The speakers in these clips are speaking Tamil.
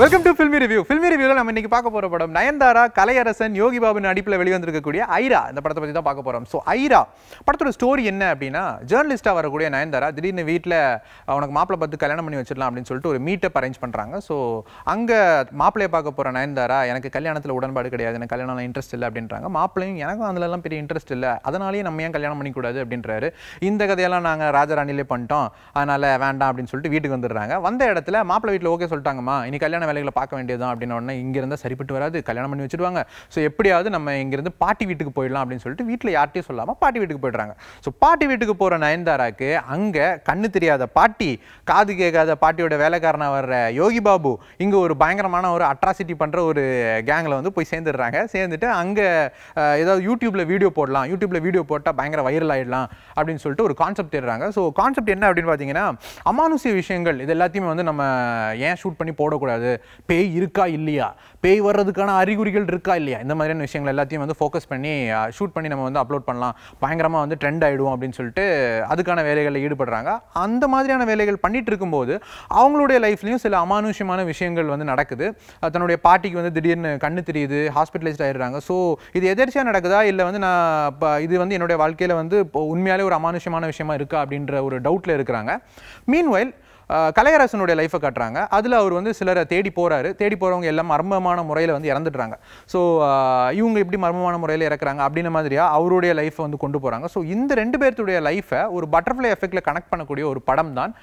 Welcome to filmy review filmy ரிவ்யூவில் நம்ம இன்னைக்கு பார்க்க போகிற படம் நயன்தாரா கலையரசன் யோகி பாபு நடிப்பில் வெளிவந்திருக்கக்கூடிய ஐரா. இந்த படத்தை பற்றி தான் பார்க்க போகிறோம் ஸோ ஐரா படத்தோட ஸ்டோரி என்ன அப்படின்னா ஜேர்னலிஸ்ட்டாக வரக்கூடிய நயன்தாரா திடீர்னு வீட்டில் உனக்கு மாப்பிள்ளை பார்த்து கல்யாணம் பண்ணி வச்சிடலாம் அப்படின்னு சொல்லிட்டு ஒரு மீட்டப் அரேஞ்ச் பண்ணுறாங்க ஸோ அங்கே மாப்பிள்ளையை பார்க்க போகிற நயன்தாரா எனக்கு கல்யாணத்தில் உடன்பாடு கிடையாது எனக்கு கல்யாணம் இன்ட்ரெஸ்ட் இல்லை அப்படின்றாங்க. மாப்பிள்ளையும் எனக்கும் அதுல பெரிய இன்ட்ரெஸ்ட் இல்லை. அதனாலேயே நம்ம ஏன் கல்யாணம் பண்ணிக்கூடாது அப்படின்றாரு. இந்த கதையெல்லாம் நாங்கள் ராஜராணிலே பண்ணிட்டோம். அதனால் வேண்டாம் அப்படின்னு சொல்லிட்டு வீட்டுக்கு வந்துடுறாங்க. வந்த இடத்துல மாப்பிள்ளை வீட்டில் ஓகே சொல்லிட்டாங்கம்மா. இனி கல்யாணம் வேலைகளை பார்க்க வேண்டியதுதான் அப்படின்னு உடனே இங்க சரிப்பட்டு வராது கல்யாணம் பண்ணி வச்சுருவாங்க ஸோ எப்படியாவது நம்ம இங்கிருந்து பாட்டி வீட்டுக்கு போயிடலாம் அப்படின்னு சொல்லிட்டு வீட்டில் யார்ட்டையும் சொல்லாமல் பாட்டி வீட்டுக்கு போயிடுறாங்க. ஸோ பாட்டி வீட்டுக்கு போகிற நயன்தாராக்கு அங்கே கண்ணு தெரியாத பாட்டி காது கேட்காத பாட்டியோட வேலைக்காரனாக வர்ற யோகி பாபு இங்கே ஒரு பயங்கரமான ஒரு அட்ராசிட்டி பண்ணுற ஒரு கேங்கில் வந்து போய் சேர்ந்துடுறாங்க. சேர்ந்துட்டு அங்கே ஏதாவது யூடியூப்பில் வீடியோ போடலாம் யூடியூப்பில் வீடியோ போட்டால் பயங்கர வைரல் ஆயிடலாம் அப்படின்னு சொல்லிட்டு ஒரு கான்செப்ட் தேடுறாங்க. ஸோ கான்செப்ட் என்ன அப்படின்னு பார்த்தீங்கன்னா அமானுஷ்ய விஷயங்கள் இது எல்லாத்தையுமே வந்து நம்ம ஏன் ஷூட் பண்ணி போடக்கூடாது? பேய் இருக்கா இல்லையா? பேய் வர்றதுக்கான அறிகுறிகள் இருக்கா இல்லையா? இந்த மாதிரியான விஷயங்கள் எல்லாத்தையும் வந்து ஃபோக்கஸ் பண்ணி ஷூட் பண்ணி நம்ம வந்து அப்லோட் பண்ணலாம். பயங்கரமாக வந்து ட்ரெண்ட் ஆகிடுவோம் அப்படின்னு சொல்லிட்டு அதுக்கான வேலைகளில் ஈடுபடுறாங்க. அந்த மாதிரியான வேலைகள் பண்ணிட்டு இருக்கும்போது அவங்களுடைய லைஃப்லையும் சில அமானுஷ்யமான விஷயங்கள் வந்து நடக்குது. தன்னுடைய பாட்டிக்கு வந்து திடீர்னு கண்ணு தெரியுது ஹாஸ்பிட்டலைஸ்ட் ஆயிடுறாங்க. ஸோ இது எதிர்ச்சியாக நடக்குதா? இல்லை வந்து நான் இப்போ இது வந்து என்னுடைய வாழ்க்கையில் வந்து இப்போ உண்மையாலே ஒரு அமானுஷ்யமான விஷயமா இருக்கா அப்படின்ற ஒரு டவுட்டில் இருக்கிறாங்க. மீன்வைல் கலையரசனுடைய லைஃப்பை காட்டுறாங்க. அதில் அவர் வந்து சிலரை தேடி போகிறாரு தேடி போகிறவங்க எல்லாம் மர்மமான முறையில் வந்து இறந்துடுறாங்க. ஸோ இவங்க எப்படி மர்மமான முறையில் இறக்குறாங்க அப்படின்ற மாதிரியா அவருடைய லைஃப்பை வந்து கொண்டு போகிறாங்க ஸோ இந்த ரெண்டு பேர்த்துடைய லைஃப்பை ஒரு பட்டர்ஃப்ளை எஃபெக்டில் கனெக்ட் பண்ணக்கூடிய ஒரு படம் தான்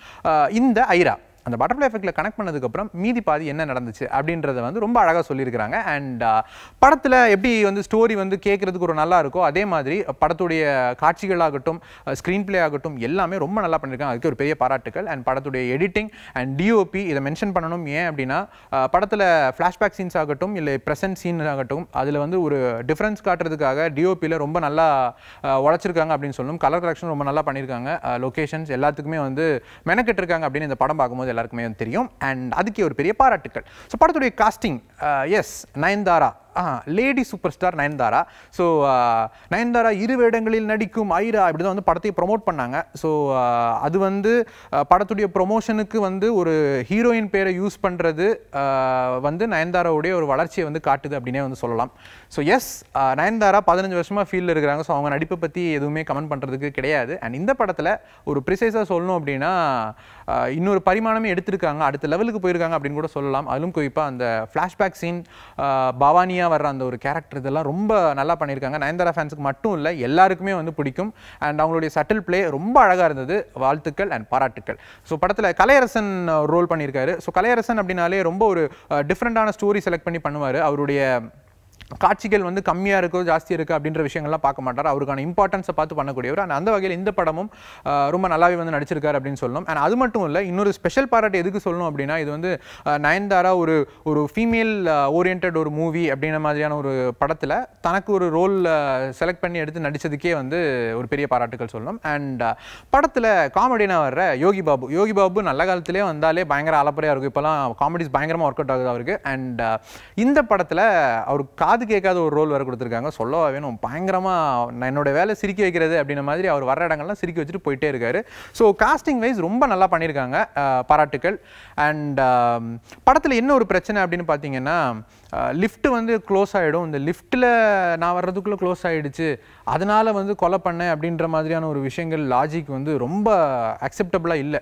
இந்த ஐரா. அந்த பட்டர்ஃப்ளை எஃபெக்டில் கனெக்ட் பண்ணதுக்கப்புறம் மீதி பாதி என்ன நடந்துச்சு அப்படின்றத வந்து ரொம்ப அழகாக சொல்லியிருக்கிறாங்க. அண்ட் uh, படத்தில் எப்படி வந்து ஸ்டோரி வந்து கேட்குறதுக்கு ஒரு நல்லா இருக்கோ அதே மாதிரி படத்துடைய காட்சிகளாகட்டும் ஸ்க்ரீன் uh, பிளே ஆகட்டும் எல்லாமே ரொம்ப நல்லா பண்ணியிருக்காங்க. அதுக்கு ஒரு பெரிய பாராட்டுகள் அண்ட் படத்துடைய எடிட்டிங் அண்ட் டிஓபி இதை மென்ஷன் பண்ணணும் ஏன் அப்படின்னா படத்தில் ஃப்ளாஷ்பேக் சீன்ஸ் ஆகட்டும் இல்லை ப்ரெசன்ட் சீன் ஆகட்டும் அதில் வந்து ஒரு டிஃப்ரென்ஸ் காட்டுறதுக்காக டிஓபியில் ரொம்ப நல்லா uh, உழைச்சிருக்காங்க அப்படின்னு சொல்லணும். கலர் கலெக்ஷன் ரொம்ப நல்லா பண்ணியிருக்காங்க. லொக்கேஷன்ஸ் எல்லாத்துக்குமே வந்து மெனக்கெட்டு இருக்காங்க அப்படின்னு இந்த படம் பார்க்கும்போது எல்லாருக்குமே தெரியும். அண்ட் அதுக்கே ஒரு பெரிய பாராட்டுக்கள். ஸோ படத்துடைய casting yes uh, Nayanthara. Lady super star Nayanthara so Nayanthara இரு வேடங்களில் நடிக்கும் ஐரா இப்படி தான் வந்து படத்தை ப்ரொமோட் பண்ணாங்க. ஸோ அது வந்து படத்துடைய ப்ரொமோஷனுக்கு வந்து ஒரு ஹீரோயின் பேரை யூஸ் பண்ணுறது வந்து நயன்தாராவுடைய ஒரு வளர்ச்சியை வந்து காட்டுது அப்படின்னே வந்து சொல்லலாம். ஸோ எஸ் நயன்தாரா பதினஞ்சு வருஷமாக ஃபீல்டில் இருக்கிறாங்க. ஸோ அவங்க நடிப்பை பற்றி எதுவுமே கமெண்ட் பண்ணுறதுக்கு கிடையாது. அண்ட் இந்த படத்தில் ஒரு ப்ரிசைஸாக சொல்லணும் அப்படின்னா இன்னொரு பரிமாணமே எடுத்திருக்காங்க. அடுத்த லெவலுக்கு போயிருக்காங்க அப்படின்னு கூட சொல்லலாம். அதிலும் குறிப்பாக அந்த ஃப்ளாஷ்பேக் சீன் பவானியா வர்ற அந்த ஒரு கேரக்டர் இதெல்லாம் ரொம்ப நல்லா பண்ணியிருக்காங்க. நயன்தாரா ஃபேன்ஸுக்கு மட்டும் இல்லை எல்லாருக்குமே வந்து பிடிக்கும். அண்ட் அவங்களுடைய சட்டில் பிளே ரொம்ப அழகாக இருந்தது. வாழ்த்துக்கள் அண்ட் பாராட்டுக்கள். ஸோ படத்தில் கலையரசன் ரோல் பண்ணியிருக்காரு. ஸோ கலையரசன் அப்படின்னாலே ரொம்ப ஒரு டிஃப்ரெண்ட்டான ஸ்டோரி செலக்ட் பண்ணி பண்ணுவார். அவருடைய காட்சிகள் வந்து கம்மியாக இருக்கோ ஜாஸ்தி இருக்குது அப்படின்ற விஷயங்கள்லாம் பார்க்க மாட்டார். அவருக்கான இம்பார்ட்டன்ஸை பார்த்து பண்ணக்கூடியவர். அண்ட் அந்த வகையில் இந்த படமும் ரொம்ப நல்லாவே வந்து நடிச்சிருக்காரு அப்படின்னு சொல்லணும். அண்ட் அது மட்டும் இல்லை இன்னொரு ஸ்பெஷல் பாராட்டு எதுக்கு சொல்லணும் அப்படின்னா இது வந்து நயன்தாரா ஒரு ஒரு ஃபீமேல் ஓரியன்ட் ஒரு மூவி அப்படின்ற மாதிரியான ஒரு படத்தில் தனக்கு ஒரு ரோல் செலக்ட் பண்ணி எடுத்து நடிச்சதுக்கே வந்து ஒரு பெரிய பாராட்டுகள் சொல்லணும். அண்ட் படத்தில் காமெடினா வர்ற யோகி பாபு. யோகி பாபு நல்ல காலத்திலே வந்தாலே பயங்கர அலப்பறையாக இருக்கும். இப்போலாம் காமெடிஸ் பயங்கரமாக ஒர்க் அவுட் ஆகுது அவருக்கு. அண்ட் இந்த படத்தில் அவர் கா காது கேட்காத ஒரு ரோல் வேறு கொடுத்துருக்காங்க. சொல்லவா வேணும். பயங்கரமாக நான் என்னோட வேலை சிரிக்க வைக்கிறது அப்படின்ற மாதிரி அவர் வர இடங்கள்லாம் சிரிக்க வச்சுட்டு போயிட்டே இருக்காரு. ஸோ காஸ்டிங் வைஸ் ரொம்ப நல்லா பண்ணியிருக்காங்க பாராட்டுக்கள். அண்ட் படத்தில் என்ன ஒரு பிரச்சனை அப்படின்னு பார்த்தீங்கன்னா லிஃப்ட் வந்து க்ளோஸ் ஆகிடும் இந்த லிஃப்ட்டில் நான் வர்றதுக்குள்ளே க்ளோஸ் ஆகிடுச்சு அதனால் வந்து கொலை பண்ணேன் அப்படின்ற மாதிரியான ஒரு விஷயங்கள் லாஜிக் வந்து ரொம்ப அக்செப்டபுளாக இல்லை.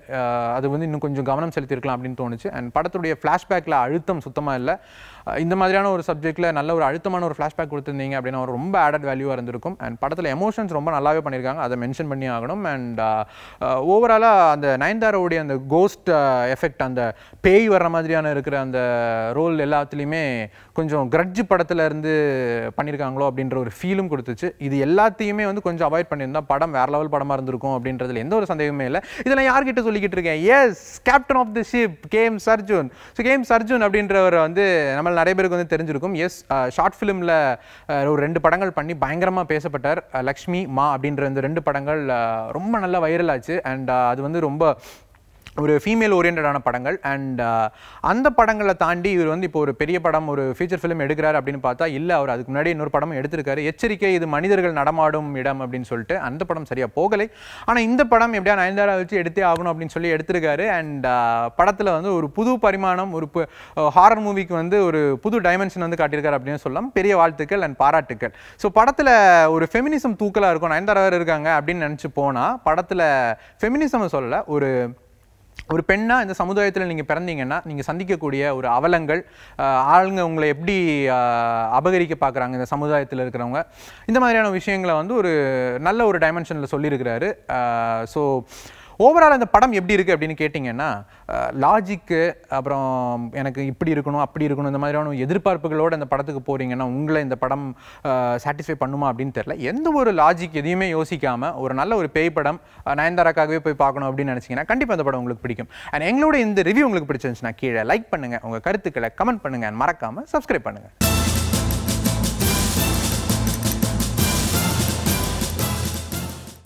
அது வந்து இன்னும் கொஞ்சம் கவனம் செலுத்தியிருக்கலாம் அப்படின்னு தோணுச்சு. அண்ட் படத்துடைய ஃப்ளாஷ்பேக்கில் அழுத்தம் சுத்தமாக இல்லை. இந்த மாதிரியான ஒரு சப்ஜெக்ட்டில் நல்ல ஒரு அழுத்தம் அழுத்தமான ஒரு ஃப்ளாஷ்பேக் கொடுத்துருந்தீங்க அப்படின்னா ஒரு ரொம்ப ஆடட் வேல்யூவாக இருந்திருக்கும். அண்ட் படத்தில் எமோஷன்ஸ் ரொம்ப நல்லாவே பண்ணியிருக்காங்க. அதை மென்ஷன் பண்ணி ஆகணும். அண்ட் ஓவராலாக uh, uh, அந்த நயன்தாராவுடைய அந்த கோஸ்ட் எஃபெக்ட் uh, அந்த பேய் வர்ற மாதிரியான இருக்கிற அந்த ரோல் எல்லாத்துலேயுமே கொஞ்சம் கிரட்ஜ் படத்துல இருந்து பண்ணியிருக்காங்களோ அப்படின்ற ஒரு ஃபீலும் கொடுத்துச்சு. இது எல்லாத்தையுமே வந்து கொஞ்சம் அவாய்ட் பண்ணியிருந்தா படம் வேற லெவல் படமாக இருந்திருக்கும் அப்படின்றதுல எந்த ஒரு சந்தேகமே இல்லை. இதெல்லாம் யார்கிட்ட சொல்லிக்கிட்டு இருக்கேன்? Yes captain of the ship game Sarjun so game Sarjun அப்படின்றவர் வந்து நம்ம நிறைய பேருக்கு வந்து தெரிஞ்சிருக்கும். எஸ் ஷார்ட் ஃபிலிமில் ஒரு ரெண்டு படங்கள் பண்ணி பயங்கரமாக பேசப்பட்டார். லக்ஷ்மி மா அப்படின்ற இந்த ரெண்டு படங்கள் ரொம்ப நல்லா வைரல் ஆச்சு. அண்ட் அது வந்து ரொம்ப ஒரு ஃபீமேல் ஓரியன்டான படங்கள். அண்ட் uh, அந்த படங்களை தாண்டி இவர் வந்து இப்போ ஒரு பெரிய படம் ஒரு ஃபீச்சர் ஃபிலிம் எடுக்கிறாரு அப்படின்னு பார்த்தா இல்லை அவர் அதுக்கு முன்னாடி இன்னொரு படம் எடுத்திருக்காரு. எச்சரிக்கை இது மனிதர்கள் நடமாடும் இடம் அப்படின்னு சொல்லிட்டு அந்த படம் சரியாக போகலை. ஆனால் இந்த படம் எப்படியா நயன்தாரா வச்சு எடுத்தே ஆகணும் அப்படின்னு சொல்லி எடுத்திருக்காரு. அண்ட் uh, படத்தில் வந்து ஒரு புது பரிமாணம் ஒரு ஹாரர் மூவிக்கு uh, வந்து ஒரு புது டைமென்ஷன் வந்து காட்டியிருக்காரு அப்படின்னு சொல்லலாம். பெரிய வாழ்த்துக்கள் அண்ட் பாராட்டுக்கள். ஸோ படத்தில் ஒரு ஃபெமினிசம் தூக்கலாக இருக்கும். நயன்தாரா இருக்காங்க அப்படின்னு நினச்சி போனால் படத்தில் ஃபெமினிசம் சொல்லலை ஒரு ஒரு பெண்ணாக இந்த சமுதாயத்தில் நீங்கள் பிறந்தீங்கன்னா நீங்கள் சந்திக்கக்கூடிய ஒரு அவலங்கள் ஆளுங்க உங்களை எப்படி அபகரிக்க பார்க்குறாங்க இந்த சமுதாயத்தில் இருக்கிறவங்க இந்த மாதிரியான விஷயங்களை வந்து ஒரு நல்ல ஒரு டைமென்ஷனில் சொல்லியிருக்கிறாரு. ஸோ ஓவரால் அந்த படம் எப்படி இருக்குது அப்படின்னு கேட்டிங்கன்னா லாஜிக்கு அப்புறம் எனக்கு இப்படி இருக்கணும் அப்படி இருக்கணும் இந்த மாதிரியான எதிர்பார்ப்புகளோடு அந்த படத்துக்கு போகிறீங்கன்னா உங்களை இந்த படம் சாட்டிஸ்ஃபை பண்ணுமா அப்படின்னு தெரில எந்த ஒரு லாஜிக் எதையுமே யோசிக்காமல் ஒரு நல்ல ஒரு பேய் படம் நயன்தாராக்காகவே போய் பார்க்கணும் அப்படின்னு நினச்சிங்கன்னா கண்டிப்பாக இந்த படம் உங்களுக்கு பிடிக்கும். அண்ட் எங்களோட இந்த ரிவ்யூ உங்களுக்கு பிடிச்சிருந்துச்சுன்னா கீழே லைக் பண்ணுங்கள் உங்கள் கருத்துக்களை கமெண்ட் பண்ணுங்கள் மறக்காமல் சப்ஸ்கிரைப் பண்ணுங்கள்